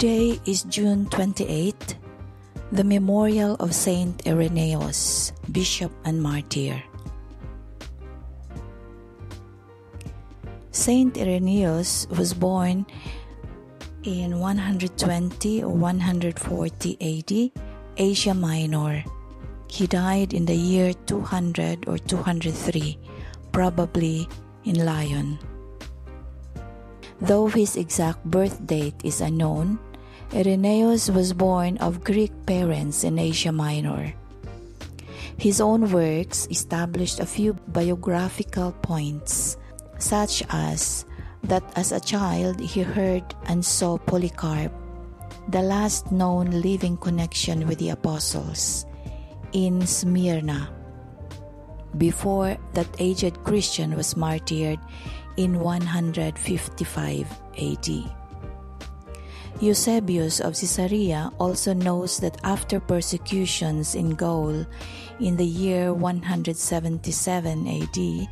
is June 28, the memorial of Saint Irenaeus, bishop and martyr. Saint Irenaeus was born in 120 or 140 AD, Asia Minor. He died in the year 200 or 203, probably in Lyon. Though his exact birth date is unknown, Irenaeus was born of Greek parents in Asia Minor. His own works established a few biographical points, such as that as a child he heard and saw Polycarp, the last known living connection with the apostles, in Smyrna, before that aged Christian was martyred in 155 AD. Eusebius of Caesarea also knows that after persecutions in Gaul in the year 177 AD,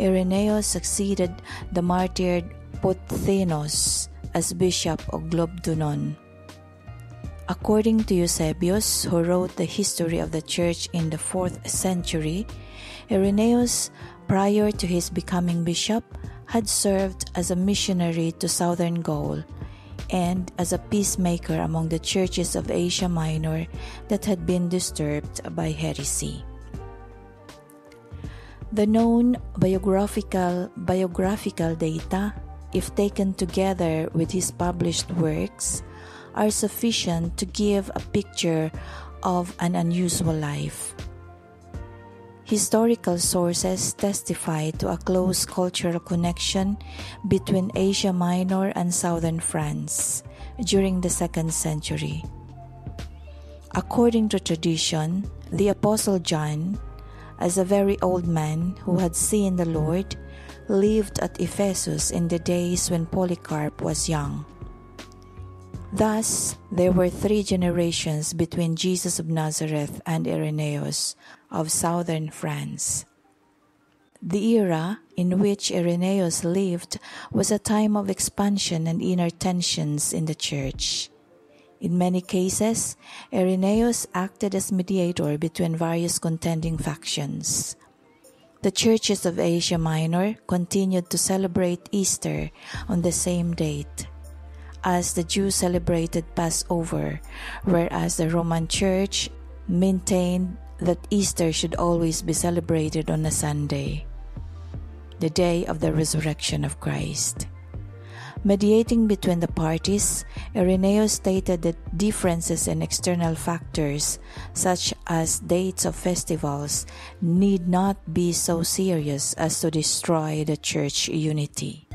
Irenaeus succeeded the martyred Pothinos as bishop of Lugdunum. According to Eusebius, who wrote the history of the church in the 4th century, Irenaeus, prior to his becoming bishop, had served as a missionary to southern Gaul and as a peacemaker among the churches of Asia Minor that had been disturbed by heresy. The known biographical biographical data, if taken together with his published works, are sufficient to give a picture of an unusual life. Historical sources testify to a close cultural connection between Asia Minor and southern France during the second century. According to tradition, the Apostle John, as a very old man who had seen the Lord, lived at Ephesus in the days when Polycarp was young. Thus, there were three generations between Jesus of Nazareth and Irenaeus of southern France. The era in which Irenaeus lived was a time of expansion and inner tensions in the church. In many cases, Irenaeus acted as mediator between various contending factions. The churches of Asia Minor continued to celebrate Easter on the same date as the Jews celebrated Passover, whereas the Roman Church maintained that Easter should always be celebrated on a Sunday, the day of the resurrection of Christ. Mediating between the parties, Irenaeus stated that differences in external factors, such as dates of festivals, need not be so serious as to destroy the church unity.